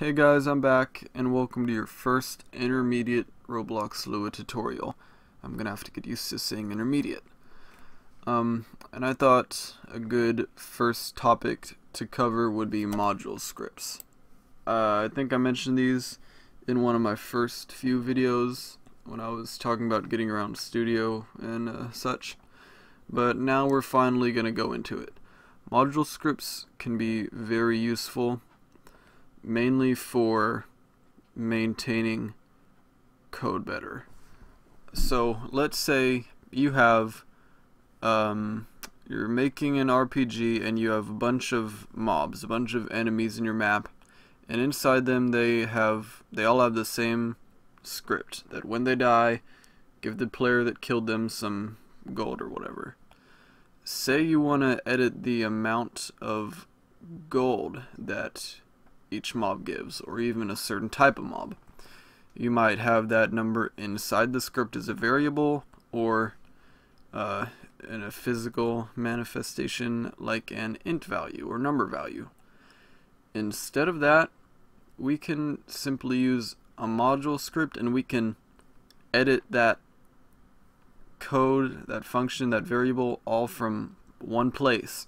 Hey guys, I'm back, and welcome to your first intermediate Roblox Lua tutorial. I'm gonna have to get used to saying intermediate. Um, and I thought a good first topic to cover would be module scripts. Uh, I think I mentioned these in one of my first few videos when I was talking about getting around studio and uh, such. But now we're finally gonna go into it. Module scripts can be very useful mainly for maintaining code better. So let's say you have um, you're making an RPG and you have a bunch of mobs, a bunch of enemies in your map, and inside them they have they all have the same script that when they die, give the player that killed them some gold or whatever. Say you want to edit the amount of gold that each mob gives, or even a certain type of mob. You might have that number inside the script as a variable, or uh, in a physical manifestation like an int value or number value. Instead of that, we can simply use a module script and we can edit that code, that function, that variable all from one place.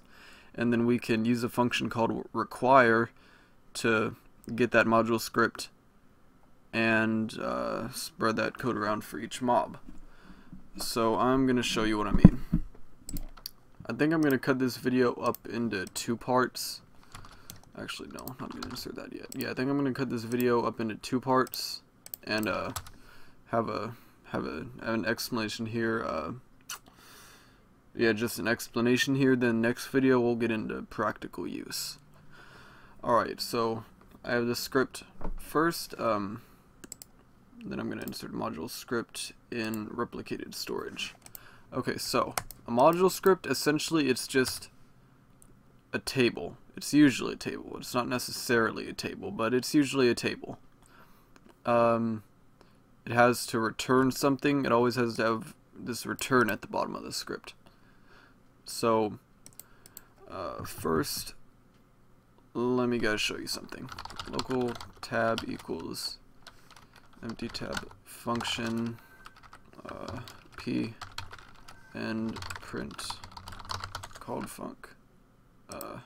And then we can use a function called require to get that module script and uh, spread that code around for each mob. So I'm going to show you what I mean. I think I'm going to cut this video up into two parts. Actually, no, I'm not going to insert that yet. Yeah, I think I'm going to cut this video up into two parts and uh, have a have a have an explanation here. Uh, yeah, just an explanation here. Then next video we'll get into practical use. Alright, so I have the script first, um, then I'm going to insert module script in replicated storage. Okay, so a module script, essentially it's just a table. It's usually a table. It's not necessarily a table, but it's usually a table. Um, it has to return something. It always has to have this return at the bottom of the script. So, uh, first, let me guys show you something. Local tab equals empty tab function uh, p and print called func. Uh,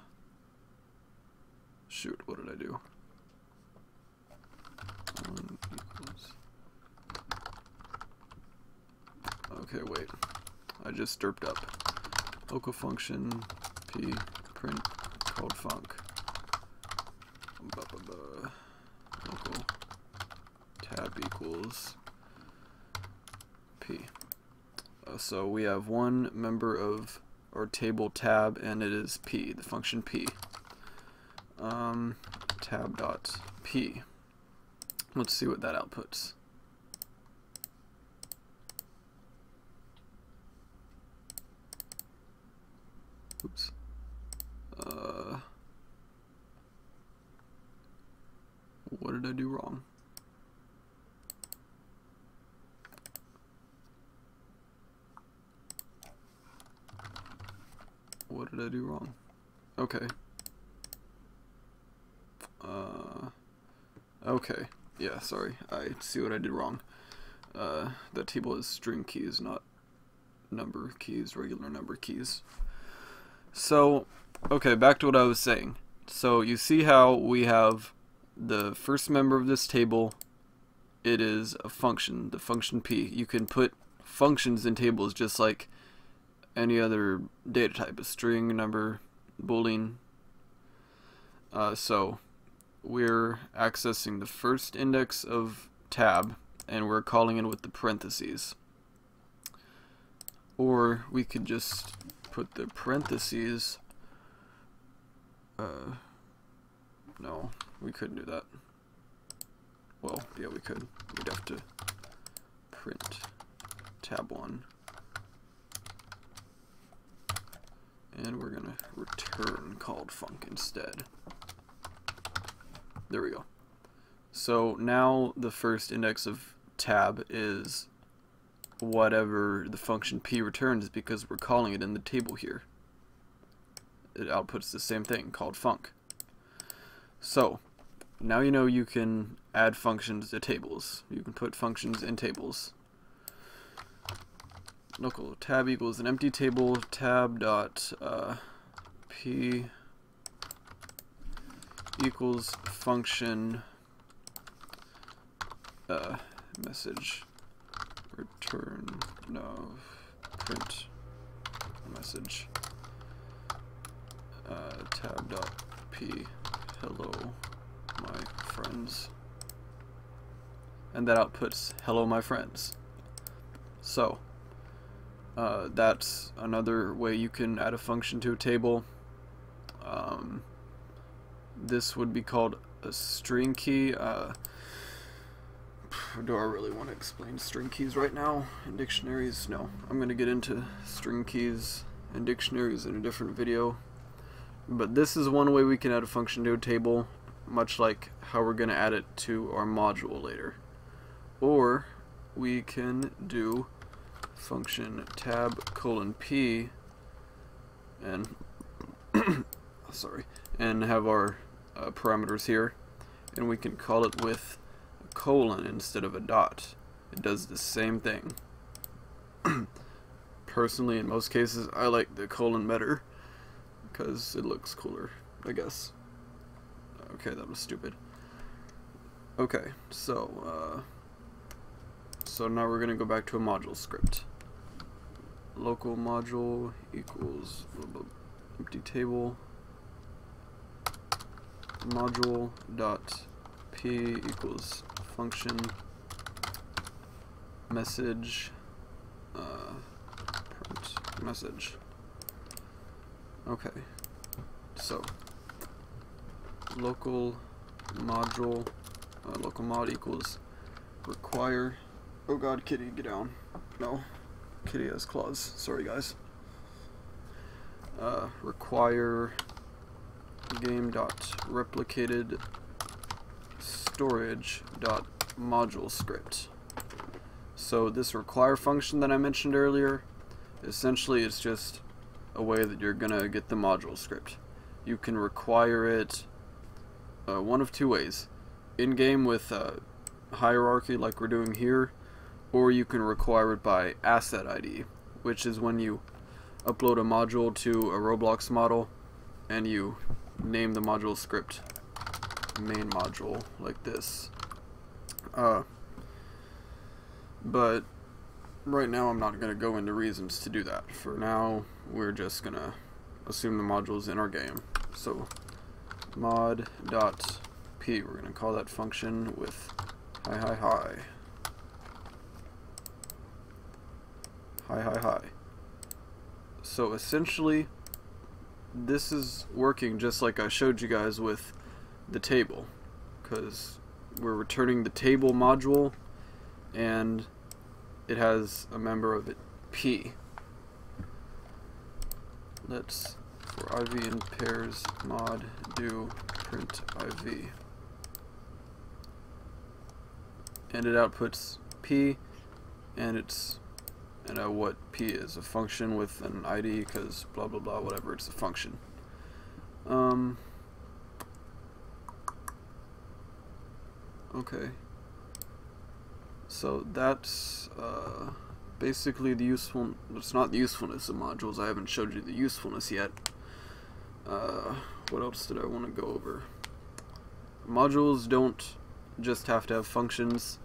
shoot, what did I do? Okay, wait. I just derped up. Local function p print called func local tab equals p. Uh, so we have one member of our table tab and it is p, the function p. Um, tab dot p. Let's see what that outputs. Oops. Uh, What did I do wrong? What did I do wrong? Okay. Uh, okay. Yeah, sorry. I see what I did wrong. Uh, that table is string keys, not number keys, regular number keys. So, okay, back to what I was saying. So you see how we have the first member of this table, it is a function, the function p. You can put functions in tables just like any other data type, a string, number, boolean. Uh, so we're accessing the first index of tab and we're calling it with the parentheses. Or we could just put the parentheses uh, no, we couldn't do that. Well, yeah, we could. We'd have to print tab 1. And we're going to return called func instead. There we go. So now the first index of tab is whatever the function p returns because we're calling it in the table here. It outputs the same thing called func. So, now you know you can add functions to tables. You can put functions in tables. Local tab equals an empty table tab dot uh, p equals function uh, message return no print message uh, tab dot p hello my friends and that outputs hello my friends so uh, that's another way you can add a function to a table um, this would be called a string key uh, do I really want to explain string keys right now in dictionaries? No. I'm going to get into string keys and dictionaries in a different video. But this is one way we can add a function to a table, much like how we're going to add it to our module later. Or we can do function tab colon p and sorry and have our uh, parameters here and we can call it with a colon instead of a dot. It does the same thing. Personally, in most cases, I like the colon better because it looks cooler, I guess. Okay, that was stupid. Okay, so, uh, so now we're going to go back to a module script. Local module equals empty table module dot p equals function message uh, print message okay. So local module uh, local mod equals require. Oh god kitty get down. No kitty has claws. Sorry guys. Uh, require game dot replicated storage dot module script. So this require function that I mentioned earlier, essentially it's just a way that you're gonna get the module script. You can require it uh, one of two ways. In-game with uh, hierarchy like we're doing here, or you can require it by asset ID, which is when you upload a module to a Roblox model and you name the module script main module like this. Uh, but right now I'm not going to go into reasons to do that. For now, we're just to assume the module's in our game. So mod dot p, we're to call that function with hi hi hi. Hi hi hi. So essentially, this is working just like I showed you guys with the table because we're returning the table module and it has a member of it P. Let's for IV in pairs mod do print IV. And it outputs P and it's you know what P is, a function with an ID because blah blah blah whatever, it's a function. Um, Okay. So that's uh, basically the useful. It's not the usefulness of modules. I haven't showed you the usefulness yet. Uh, what else did I want to go over? Modules don't just have to have functions.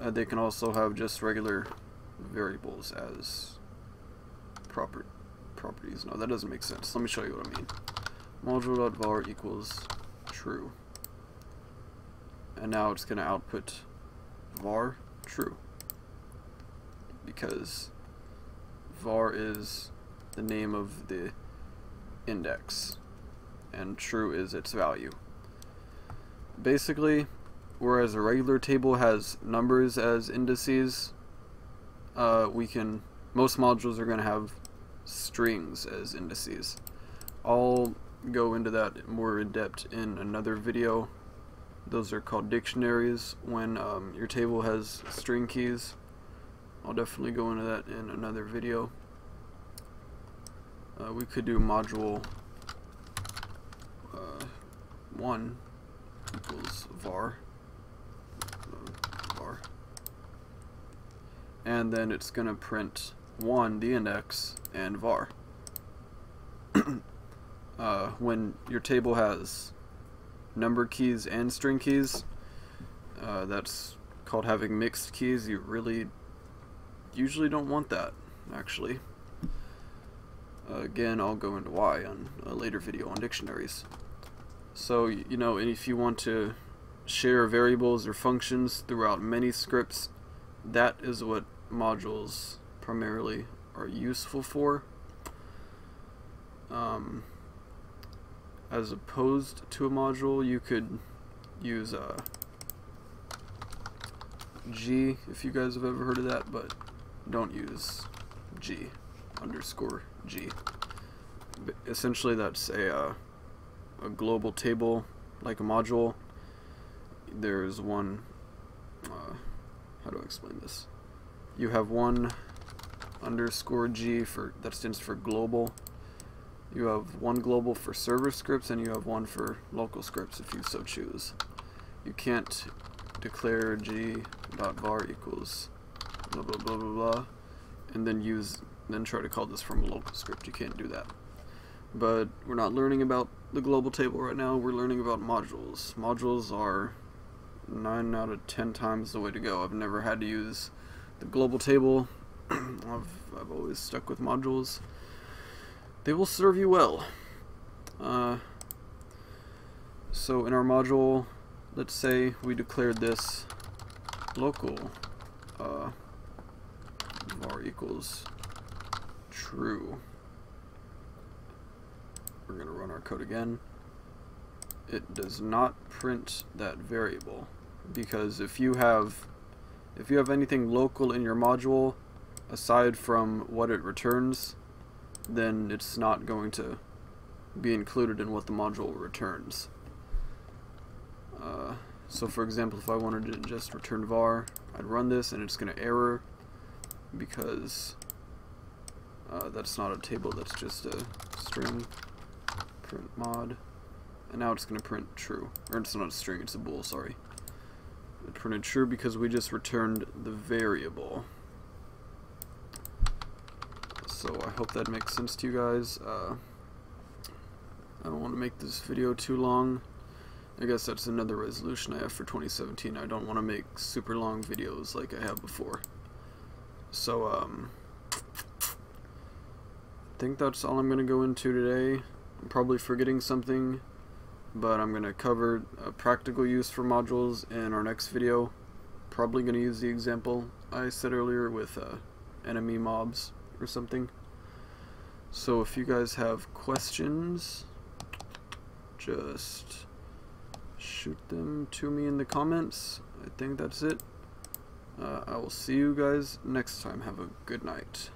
Uh, they can also have just regular variables as proper properties. No, that doesn't make sense. Let me show you what I mean. Module.var equals true and now it's going to output var true because var is the name of the index and true is its value. Basically, whereas a regular table has numbers as indices, uh, we can most modules are going to have strings as indices. I'll go into that more in depth in another video those are called dictionaries when um, your table has string keys. I'll definitely go into that in another video. Uh, we could do module uh, 1 equals var uh, var. And then it's gonna print one the index and var. Uh, when your table has number keys and string keys uh, that's called having mixed keys. You really usually don't want that actually. Uh, again I'll go into why on a later video on dictionaries. So you know if you want to share variables or functions throughout many scripts that is what modules primarily are useful for. Um, as opposed to a module you could use uh, G if you guys have ever heard of that but don't use G underscore G. Essentially that's a uh, a global table like a module. There's one uh, how do I explain this? You have one underscore G for that stands for global. You have one global for server scripts and you have one for local scripts if you so choose. You can't declare g dot var equals blah blah blah blah blah and then use then try to call this from a local script. You can't do that. But we're not learning about the global table right now. We're learning about modules. Modules are 9 out of 10 times the way to go. I've never had to use the global table. I've, I've always stuck with modules. They will serve you well. Uh, so in our module let's say we declared this local uh, var equals true. We're going to run our code again. It does not print that variable because if you have if you have anything local in your module aside from what it returns then it's not going to be included in what the module returns. Uh, so for example if I wanted to just return var I'd run this and it's going to error because uh, that's not a table that's just a string. Print mod. And now it's going to print true. Or it's not a string it's a bool sorry. It printed true because we just returned the variable. So I hope that makes sense to you guys. Uh, I don't want to make this video too long. I guess that's another resolution I have for 2017. I don't want to make super long videos like I have before. So, um, I think that's all I'm going to go into today. I'm probably forgetting something, but I'm going to cover a practical use for modules in our next video. Probably going to use the example I said earlier with uh, enemy mobs or something. So if you guys have questions, just shoot them to me in the comments. I think that's it. Uh, I will see you guys next time. Have a good night.